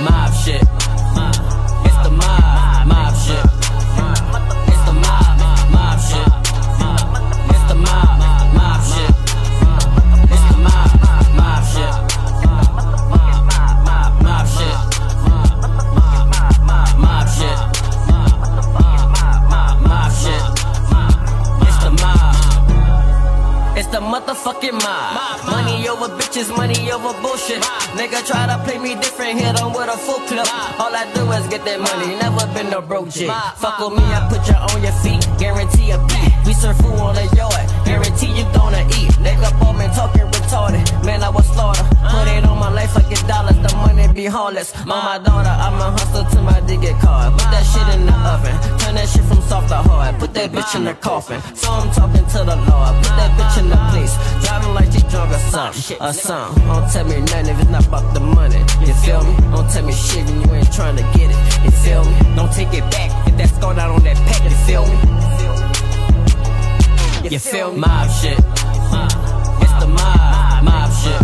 mob shit. Motherfucking mob. Money over bitches, money over bullshit. Nigga try to play me different, hit on with a full clip. All I do is get that money, never been no broke. Fuck with me, I put you on your feet, guarantee a beat. We serve food on the yard, guarantee you gonna eat. Nigga me talking retarded, man I was slaughter. Put it on my life, I get dollars, the money be harmless. On my daughter, I'ma hustle till my dick get caught. Put that shit in the oven, turn that shit from soft to hard. Put that bitch in the coffin, so I'm talking to the Lord. Put that bitch in the place, drunk or uh, something, or something. Don't tell me nothing if it's not about the money. You feel me? Don't tell me shit when you ain't trying to get it. You feel me? Don't take it back if that's going out on that pack. You feel me? You feel me? Mob shit. Uh, it's the mob, mob shit.